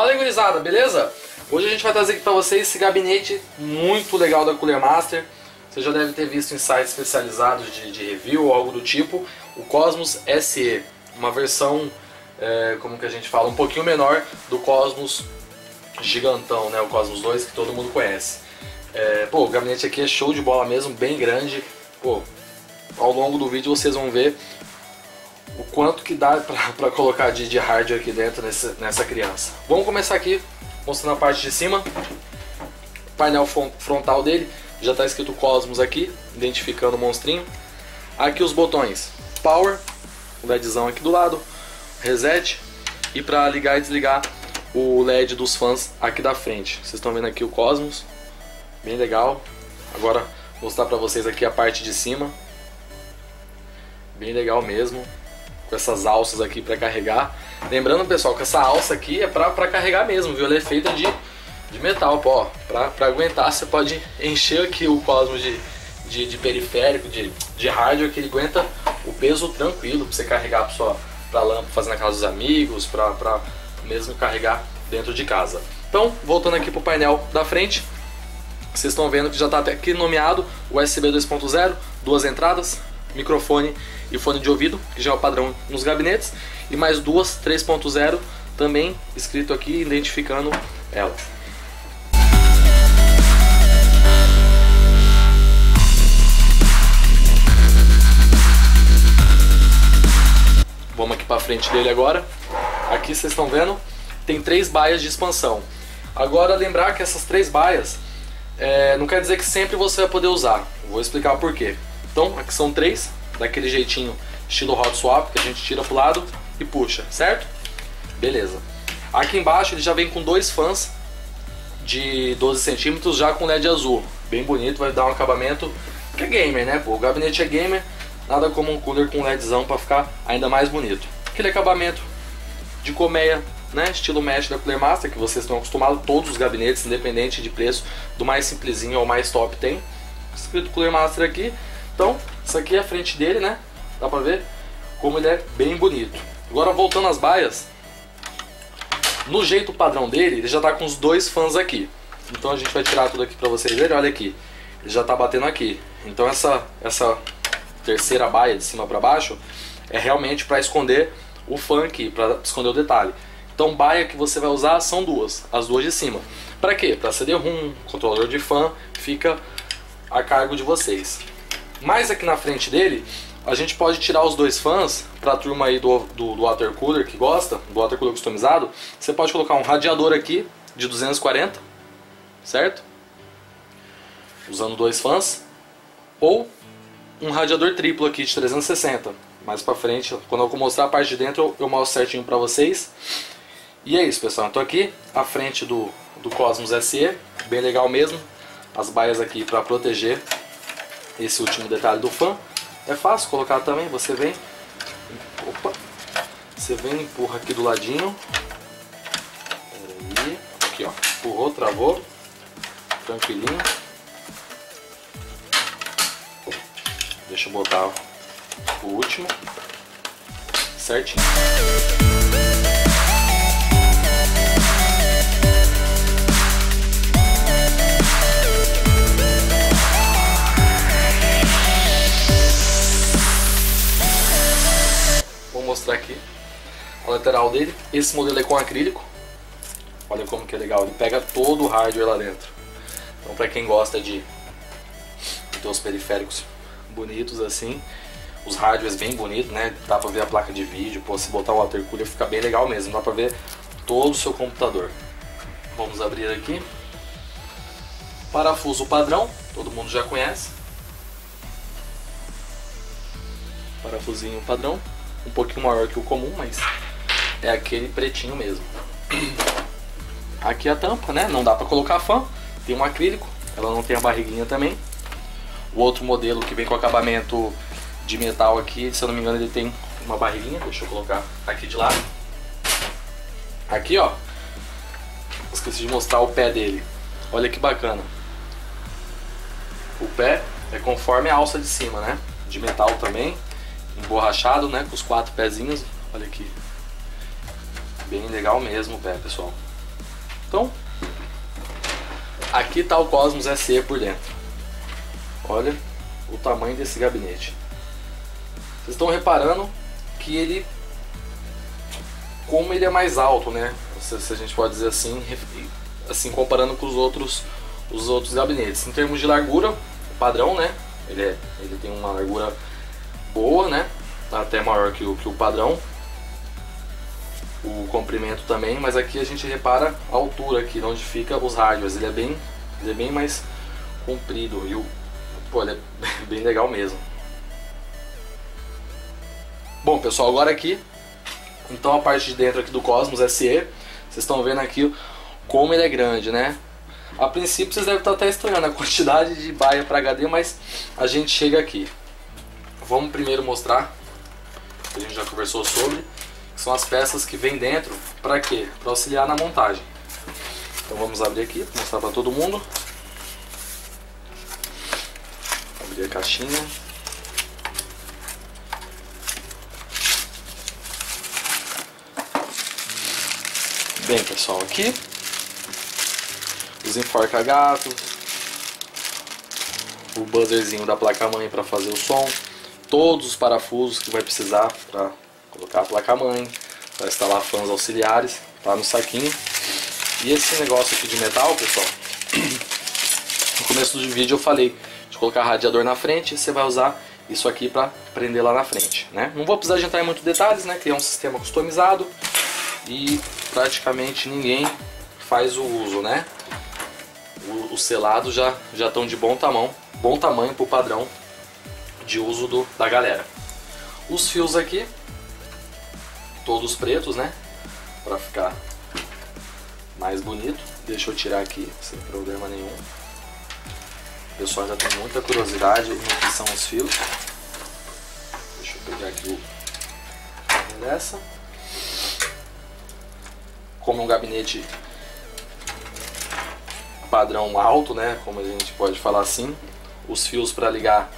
Fala aí gurizada, beleza? Hoje a gente vai trazer aqui pra vocês esse gabinete muito legal da Cooler Master. Você já deve ter visto em sites especializados de, de review ou algo do tipo. O Cosmos SE, uma versão, é, como que a gente fala, um pouquinho menor do Cosmos gigantão, né? O Cosmos 2 que todo mundo conhece. É, pô, o gabinete aqui é show de bola mesmo, bem grande. Pô, ao longo do vídeo vocês vão ver o quanto que dá para colocar de, de hardware aqui dentro nessa, nessa criança. Vamos começar aqui mostrando a parte de cima. Painel frontal dele já está escrito Cosmos aqui, identificando o monstrinho. Aqui os botões Power, o LEDzão aqui do lado, Reset e para ligar e desligar o LED dos fãs aqui da frente. Vocês estão vendo aqui o Cosmos, bem legal. Agora mostrar para vocês aqui a parte de cima, bem legal mesmo com essas alças aqui para carregar. Lembrando, pessoal, que essa alça aqui é para carregar mesmo, viu? Ela é feita de, de metal, pô. Para aguentar, você pode encher aqui o Cosmos de, de, de, periférico, de, de hardware, que ele aguenta o peso tranquilo para você carregar para sua pra lâmpada, fazer na casa dos amigos, para mesmo carregar dentro de casa. Então, voltando aqui para o painel da frente, vocês estão vendo que já está até aqui nomeado USB 2.0, duas entradas, microfone e fone de ouvido, que já é o padrão nos gabinetes, e mais duas 3.0 também escrito aqui, identificando ela. Vamos aqui para frente dele agora. Aqui vocês estão vendo, tem três baias de expansão. Agora lembrar que essas três baias é, não quer dizer que sempre você vai poder usar. Vou explicar por quê. Então, aqui são três, daquele jeitinho estilo hot swap, que a gente tira pro lado e puxa, certo? Beleza. Aqui embaixo ele já vem com dois fãs de 12 centímetros já com LED azul. Bem bonito, vai dar um acabamento que é gamer, né? Pô, o gabinete é gamer, nada como um cooler com LEDzão para ficar ainda mais bonito. Aquele acabamento de colmeia, né? Estilo mesh da Cooler Master, que vocês estão acostumados, todos os gabinetes, independente de preço, do mais simplesinho ao mais top tem. Escrito Cooler Master aqui, então, isso aqui é a frente dele, né? Dá pra ver como ele é bem bonito. Agora voltando às baias, no jeito padrão dele, ele já tá com os dois fãs aqui. Então a gente vai tirar tudo aqui pra vocês verem, olha aqui. Ele já tá batendo aqui. Então essa, essa terceira baia de cima pra baixo é realmente para esconder o fã aqui, para esconder o detalhe. Então baia que você vai usar são duas, as duas de cima. Para quê? Para CD-ROM, controlador de fã, fica a cargo de vocês. Mais aqui na frente dele, a gente pode tirar os dois fãs para a turma aí do, do, do water cooler que gosta, do water cooler customizado. Você pode colocar um radiador aqui de 240, certo? Usando dois fãs. Ou um radiador triplo aqui de 360. Mais para frente, quando eu mostrar a parte de dentro, eu mostro certinho para vocês. E é isso, pessoal. Então aqui, a frente do, do Cosmos SE, bem legal mesmo. As baias aqui para proteger esse último detalhe do fã. É fácil colocar também, você vem, opa, você vem empurra aqui do ladinho, aqui ó, empurrou, travou, tranquilinho. Deixa eu botar o último, certinho. Mostrar aqui a lateral dele. Esse modelo é com acrílico. Olha como que é legal, ele pega todo o hardware lá dentro. Então para quem gosta de ter os periféricos bonitos assim, os hardwares bem bonitos, né? Dá pra ver a placa de vídeo, pô, se botar o water cooler fica bem legal mesmo, dá pra ver todo o seu computador. Vamos abrir aqui. Parafuso padrão, todo mundo já conhece. Parafusinho padrão um pouquinho maior que o comum, mas é aquele pretinho mesmo. Aqui a tampa, né? Não dá para colocar fã, tem um acrílico, ela não tem a barriguinha também. O outro modelo que vem com acabamento de metal aqui, se eu não me engano, ele tem uma barriguinha, deixa eu colocar aqui de lado. Aqui, ó, esqueci de mostrar o pé dele. Olha que bacana. O pé é conforme a alça de cima, né? De metal também emborrachado, né? Com os quatro pezinhos. Olha aqui. Bem legal mesmo o pé, pessoal. Então, aqui está o Cosmos SE por dentro. Olha o tamanho desse gabinete. Vocês estão reparando que ele, como ele é mais alto, né? Se a gente pode dizer assim, assim comparando com os outros, os outros gabinetes. Em termos de largura, padrão, né? Ele, é, ele tem uma largura boa, né? Até maior que o, que o padrão. O comprimento também, mas aqui a gente repara a altura aqui, onde fica os rádios. Ele é bem, ele é bem mais comprido e o, pô, ele é bem legal mesmo. Bom, pessoal, agora aqui, então a parte de dentro aqui do Cosmos SE, vocês estão vendo aqui como ele é grande, né? A princípio vocês devem estar até estranhando a quantidade de baia para HD, mas a gente chega aqui. Vamos primeiro mostrar, que a gente já conversou sobre, que são as peças que vem dentro, para quê? Para auxiliar na montagem. Então vamos abrir aqui, mostrar para todo mundo. Abrir a caixinha. Bem, pessoal, aqui os enforca-gatos, o buzzerzinho da placa-mãe para fazer o som, todos os parafusos que vai precisar para colocar a placa-mãe, para instalar fãs auxiliares, tá no saquinho. E esse negócio aqui de metal, pessoal, no começo do vídeo eu falei de colocar radiador na frente, você vai usar isso aqui para prender lá na frente, né? Não vou precisar de entrar em muitos detalhes, né? Que é um sistema customizado e praticamente ninguém faz o uso, né? Os selados já já estão de bom tamanho, bom tamanho para o padrão de uso do, da galera. Os fios aqui, todos pretos, né? Para ficar mais bonito. Deixa eu tirar aqui sem problema nenhum. O pessoal já tem muita curiosidade no que são os fios. Deixa eu pegar aqui o dessa como um gabinete padrão alto, né, como a gente pode falar assim, os fios para ligar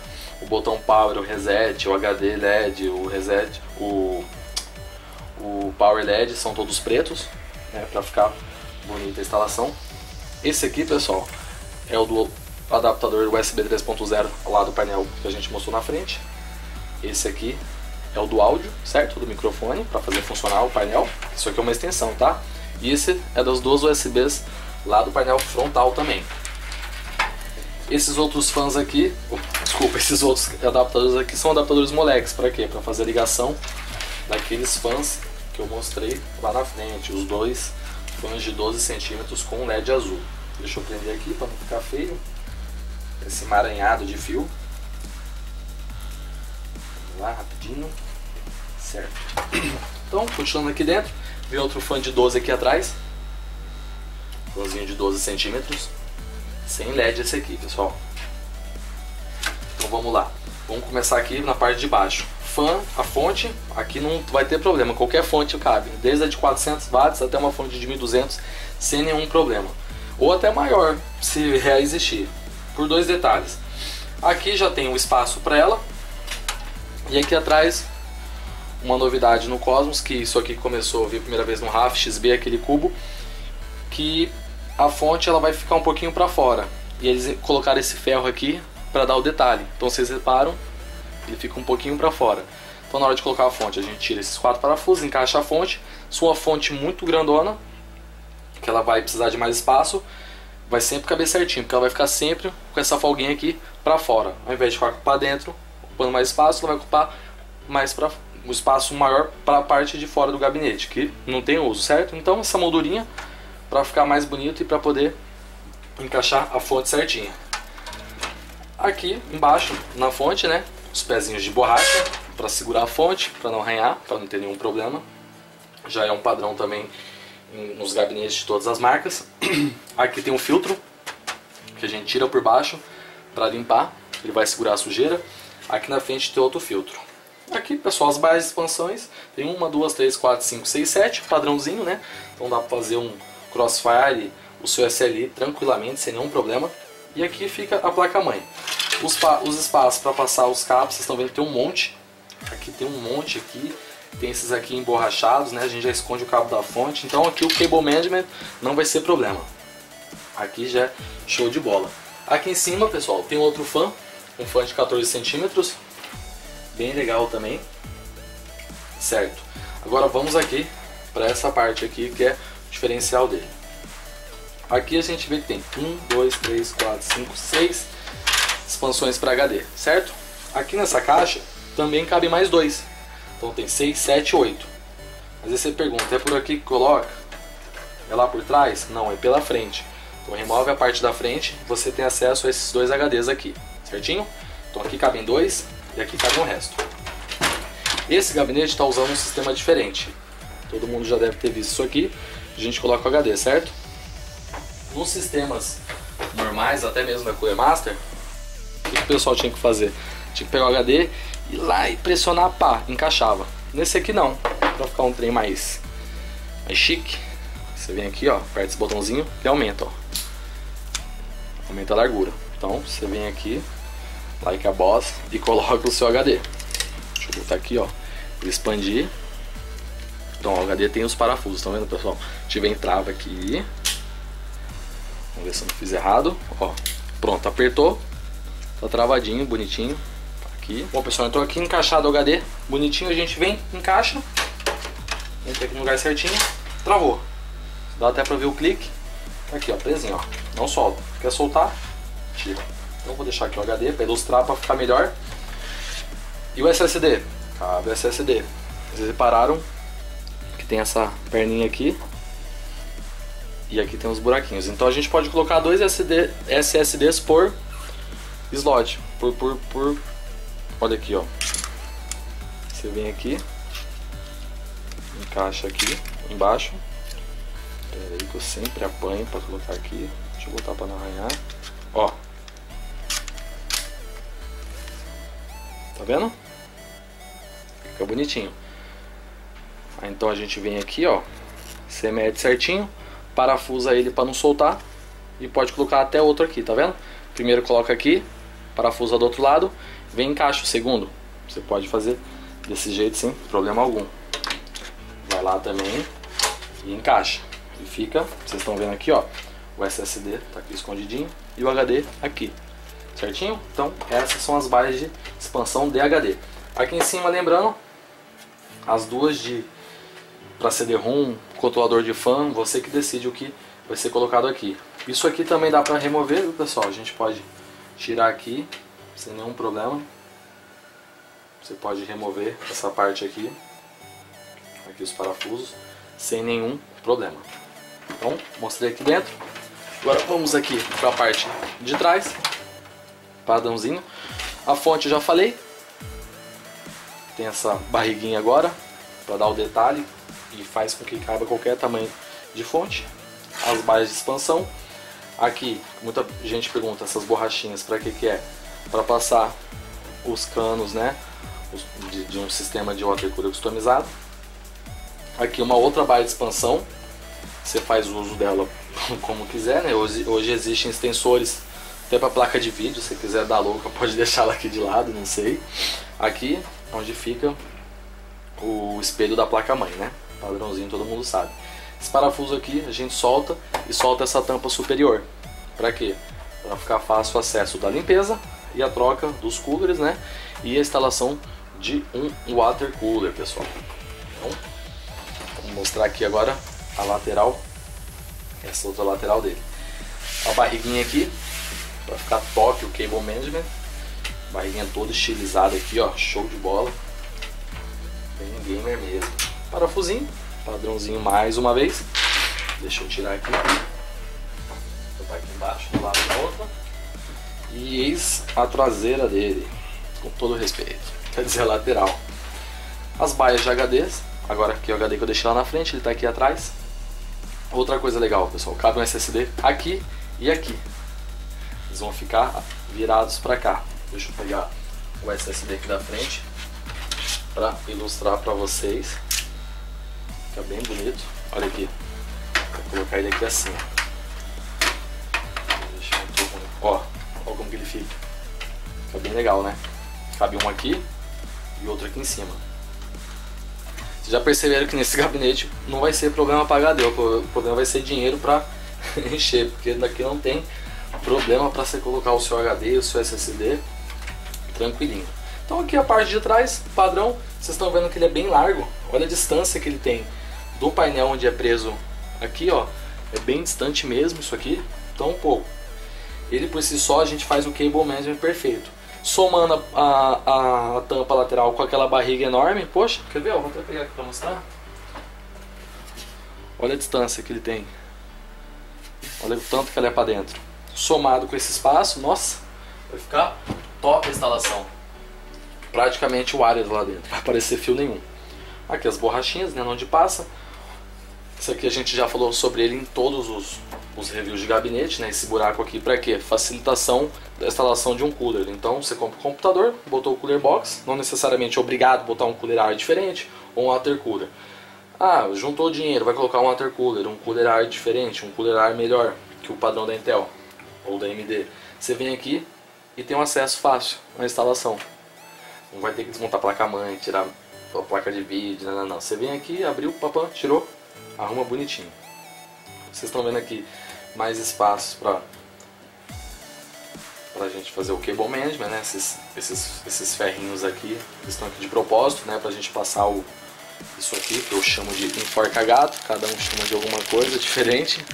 o botão power, o reset, o HD LED, o reset, o, o power LED são todos pretos, né, para ficar bonita a instalação. Esse aqui, pessoal, é o do adaptador USB 3.0 lá do painel que a gente mostrou na frente. Esse aqui é o do áudio, certo? Do microfone, para fazer funcionar o painel. Isso aqui é uma extensão, tá? E esse é das duas USBs lá do painel frontal também. Esses outros fãs aqui, oh, desculpa, esses outros adaptadores aqui são adaptadores moleques, para quê? Para fazer a ligação daqueles fãs que eu mostrei lá na frente, os dois fãs de 12 centímetros com LED azul. Deixa eu prender aqui para não ficar feio, esse emaranhado de fio. Vamos lá, rapidinho. Certo. Então, continuando aqui dentro, Vem outro fã de 12 aqui atrás. Fãzinho de 12 centímetros. Sem LED esse aqui, pessoal. Então vamos lá. Vamos começar aqui na parte de baixo. Fã, a fonte, aqui não vai ter problema. Qualquer fonte cabe. Desde a de 400 watts até uma fonte de 1200 sem nenhum problema. Ou até maior, se existir. Por dois detalhes. Aqui já tem um espaço para ela. E aqui atrás uma novidade no Cosmos, que isso aqui começou a vir a primeira vez no RAF XB, aquele cubo, que a fonte ela vai ficar um pouquinho para fora. E eles colocaram esse ferro aqui para dar o detalhe. Então vocês reparam, ele fica um pouquinho para fora. Então na hora de colocar a fonte, a gente tira esses quatro parafusos, encaixa a fonte. Sua fonte muito grandona, que ela vai precisar de mais espaço, vai sempre caber certinho, porque ela vai ficar sempre com essa folguinha aqui para fora. Ao invés de ficar para dentro, ocupando mais espaço, ela vai ocupar mais para um espaço maior para a parte de fora do gabinete, que não tem uso, certo? Então essa moldurinha para ficar mais bonito e para poder encaixar a fonte certinha. Aqui embaixo na fonte, né, os pezinhos de borracha para segurar a fonte, para não arranhar, para não ter nenhum problema. Já é um padrão também nos gabinetes de todas as marcas. Aqui tem um filtro que a gente tira por baixo para limpar, ele vai segurar a sujeira. Aqui na frente tem outro filtro. Aqui, pessoal, as baias de expansões. Tem uma, duas, três, quatro, cinco, seis, sete. Padrãozinho, né? Então dá para fazer um Crossfire, o seu SLI tranquilamente, sem nenhum problema. E aqui fica a placa-mãe. Os, os espaços para passar os cabos, vocês estão vendo que tem um monte. Aqui tem um monte aqui. Tem esses aqui emborrachados, né? A gente já esconde o cabo da fonte. Então aqui o cable management não vai ser problema. Aqui já é show de bola. Aqui em cima, pessoal, tem outro fã. Um fã de 14 centímetros. Bem legal também. Certo. Agora vamos aqui para essa parte aqui que é diferencial dele. Aqui a gente vê que tem 1, 2, 3, 4, 5, 6 expansões para HD, certo? Aqui nessa caixa também cabe mais dois. Então tem 6, 7, 8. Mas aí você pergunta, é por aqui que coloca? É lá por trás? Não, é pela frente. Então remove a parte da frente, você tem acesso a esses dois HDs aqui, certinho? Então aqui cabem dois e aqui cabe o resto. Esse gabinete está usando um sistema diferente. Todo mundo já deve ter visto isso aqui. A gente coloca o HD, certo? Nos sistemas normais, até mesmo da Cooler Master, o que o pessoal tinha que fazer? Tinha que pegar o HD, ir lá e pressionar pá, encaixava. Nesse aqui não, para ficar um trem mais, mais chique. Você vem aqui, ó, aperta esse botãozinho e aumenta, ó. Aumenta a largura. Então você vem aqui, like a boss, e coloca o seu HD. Deixa eu botar aqui, ó, expandir. Então o HD tem os parafusos, tá vendo pessoal? Tive entrava aqui, Vamos ver se eu não fiz errado. Ó, pronto, apertou. Tá travadinho, bonitinho. Aqui. Bom, pessoal, entrou aqui encaixado o HD. Bonitinho, a gente vem, encaixa. Entra aqui no lugar certinho. Travou. Dá até pra ver o clique. Tá aqui, ó, presinho, ó. Não solta. Quer soltar? Tira. Então vou deixar aqui o HD para ilustrar, para ficar melhor. E o SSD? Cabe o SSD. Vocês repararam que tem essa perninha aqui e aqui tem os buraquinhos. Então a gente pode colocar dois SD, SSDs por slot. Por, por, por... Olha aqui, ó. Você vem aqui. Encaixa aqui embaixo. Pera aí que eu sempre apanho para colocar aqui. Deixa eu botar para não arranhar. Ó. Tá vendo? Fica bonitinho. Então a gente vem aqui, ó. Você mede certinho parafusa ele para não soltar e pode colocar até outro aqui, tá vendo? Primeiro coloca aqui, parafusa do outro lado, vem encaixa o segundo. Você pode fazer desse jeito sem problema algum. Vai lá também e encaixa. E fica, vocês estão vendo aqui, ó, o SSD tá aqui escondidinho e o HD aqui. Certinho? Então, essas são as baias de expansão de HD. Aqui em cima, lembrando, as duas de para CD-ROM, controlador de fan, você que decide o que vai ser colocado aqui. Isso aqui também dá para remover, pessoal? A gente pode tirar aqui sem nenhum problema. Você pode remover essa parte aqui, aqui os parafusos, sem nenhum problema. Então, mostrei aqui dentro. Agora vamos aqui para a parte de trás, padrãozinho. A fonte já falei, tem essa barriguinha agora para dar o detalhe e faz com que caiba qualquer tamanho de fonte. As baias de expansão. Aqui, muita gente pergunta essas borrachinhas para que que é? Para passar os canos, né, de, de um sistema de water cooler customizado. Aqui uma outra baia de expansão. Você faz uso dela como quiser, né? Hoje, hoje existem extensores até para placa de vídeo, se quiser dar louca pode deixar ela aqui de lado, não sei. Aqui onde fica o espelho da placa mãe, né? Padrãozinho todo mundo sabe. Esse parafuso aqui a gente solta e solta essa tampa superior. Para quê? Para ficar fácil o acesso da limpeza e a troca dos coolers, né? E a instalação de um water cooler, pessoal. Então, vou mostrar aqui agora a lateral, essa outra lateral dele. A barriguinha aqui, para ficar top o cable management. Barriguinha toda estilizada aqui, ó, show de bola. Bem gamer mesmo parafusinho, padrãozinho mais uma vez. Deixa eu tirar aqui. Vou botar aqui embaixo, do lado da outra. E eis a traseira dele, com todo respeito. Quer dizer, lateral. As baias de HDs. Agora aqui é o HD que eu deixei lá na frente, ele está aqui atrás. Outra coisa legal, pessoal, cabe um SSD aqui e aqui. Eles vão ficar virados para cá. Deixa eu pegar o SSD aqui da frente para ilustrar para vocês. Fica bem bonito. Olha aqui. Vou colocar ele aqui assim. Ó, olha como que ele fica. Fica bem legal, né? Cabe um aqui e outro aqui em cima. Já perceberam que nesse gabinete não vai ser problema para HD, o problema vai ser dinheiro para encher, porque daqui não tem problema para você colocar o seu HD, o seu SSD tranquilinho. Então aqui a parte de trás, padrão, vocês estão vendo que ele é bem largo. Olha a distância que ele tem do painel onde é preso aqui, ó. É bem distante mesmo isso aqui, tão pouco. Ele por si só a gente faz o cable management perfeito. Somando a, a, a tampa lateral com aquela barriga enorme, poxa, quer ver? vou até pegar aqui para mostrar. Olha a distância que ele tem. Olha o tanto que ela é para dentro. Somado com esse espaço, nossa, vai ficar top a instalação. Praticamente o área lá dentro, vai aparecer fio nenhum. Aqui as borrachinhas, né, onde passa. Isso aqui a gente já falou sobre ele em todos os, os reviews de gabinete, né? Esse buraco aqui para quê? Facilitação da instalação de um cooler. Então você compra o computador, botou o cooler box, não necessariamente obrigado a botar um cooler ar diferente ou um water cooler. Ah, juntou dinheiro, vai colocar um water cooler, um cooler ar diferente, um cooler ar melhor que o padrão da Intel ou da AMD. Você vem aqui e tem um acesso fácil à instalação. Não vai ter que desmontar a placa-mãe, tirar a placa de vídeo, não, não, não. Você vem aqui, abriu, papã, tirou, arruma bonitinho. Vocês estão vendo aqui mais espaços para para a gente fazer o cable management, né? Esses, esses, esses ferrinhos aqui estão aqui de propósito, né? Para a gente passar o, isso aqui que eu chamo de enforca gato, cada um chama de alguma coisa diferente,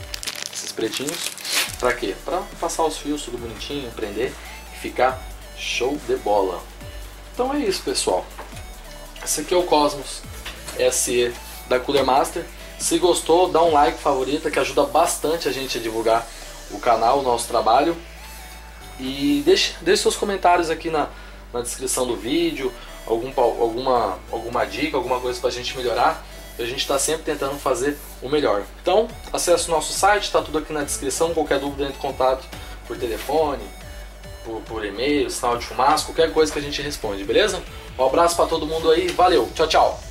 esses pretinhos. Para quê? Para passar os fios tudo bonitinho, prender e ficar show de bola. Então é isso, pessoal. Esse aqui é o Cosmos SE da Cooler Master. Se gostou, dá um like favorita que ajuda bastante a gente a divulgar o canal, o nosso trabalho. E deixe, deixe seus comentários aqui na, na descrição do vídeo, algum, alguma, alguma dica, alguma coisa para a gente melhorar. A gente está sempre tentando fazer o melhor. Então, acesse o nosso site, está tudo aqui na descrição. Qualquer dúvida, entre em contato por telefone, por, por e-mail, sinal de fumaça, qualquer coisa que a gente responde, beleza? Um abraço para todo mundo aí, valeu, tchau, tchau!